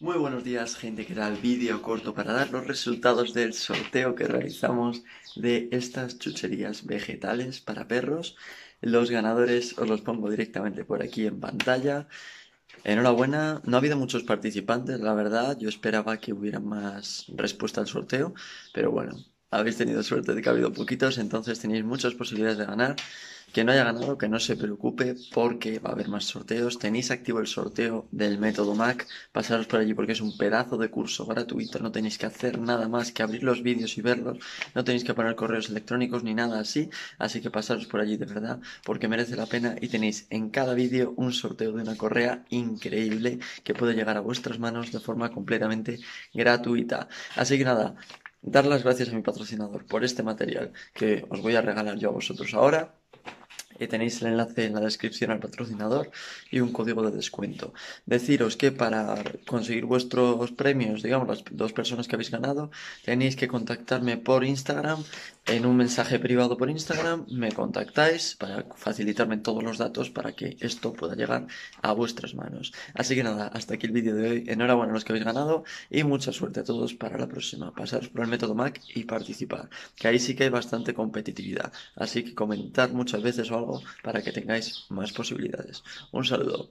Muy buenos días, gente, que tal vídeo corto para dar los resultados del sorteo que realizamos de estas chucherías vegetales para perros. Los ganadores os los pongo directamente por aquí en pantalla. Enhorabuena, no ha habido muchos participantes, la verdad. Yo esperaba que hubiera más respuesta al sorteo, pero bueno, habéis tenido suerte de que ha habido poquitos, entonces tenéis muchas posibilidades de ganar. Que no haya ganado, que no se preocupe porque va a haber más sorteos. Tenéis activo el sorteo del método Mac. Pasaros por allí porque es un pedazo de curso gratuito. No tenéis que hacer nada más que abrir los vídeos y verlos. No tenéis que poner correos electrónicos ni nada así. Así que pasaros por allí de verdad porque merece la pena y tenéis en cada vídeo un sorteo de una correa increíble que puede llegar a vuestras manos de forma completamente gratuita. Así que nada, dar las gracias a mi patrocinador por este material que os voy a regalar yo a vosotros ahora tenéis el enlace en la descripción al patrocinador y un código de descuento. Deciros que para conseguir vuestros premios, digamos, las dos personas que habéis ganado, tenéis que contactarme por Instagram, en un mensaje privado por Instagram, me contactáis para facilitarme todos los datos para que esto pueda llegar a vuestras manos. Así que nada, hasta aquí el vídeo de hoy. Enhorabuena a los que habéis ganado y mucha suerte a todos para la próxima. Pasaros por el método Mac y participar, que ahí sí que hay bastante competitividad. Así que comentar muchas veces o algo para que tengáis más posibilidades. Un saludo.